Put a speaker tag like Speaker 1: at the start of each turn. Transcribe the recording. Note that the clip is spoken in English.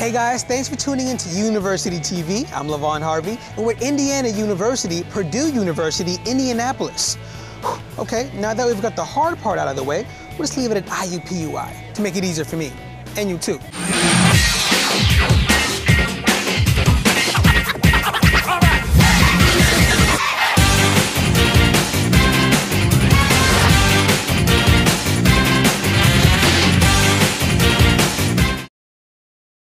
Speaker 1: Hey guys, thanks for tuning in to YOUniversity TV. I'm Levon Harvey, and we're at Indiana University, Purdue University, Indianapolis. Okay, now that we've got the hard part out of the way, we'll just leave it at IUPUI to make it easier for me, and you too.